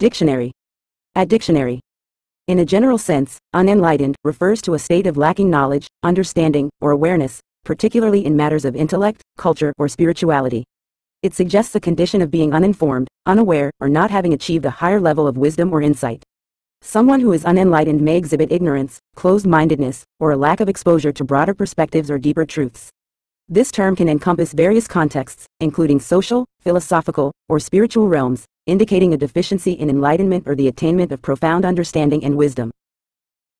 Dictionary. At dictionary. In a general sense, unenlightened refers to a state of lacking knowledge, understanding, or awareness, particularly in matters of intellect, culture, or spirituality. It suggests a condition of being uninformed, unaware, or not having achieved a higher level of wisdom or insight. Someone who is unenlightened may exhibit ignorance, closed-mindedness, or a lack of exposure to broader perspectives or deeper truths. This term can encompass various contexts, including social, philosophical, or spiritual realms, indicating a deficiency in enlightenment or the attainment of profound understanding and wisdom.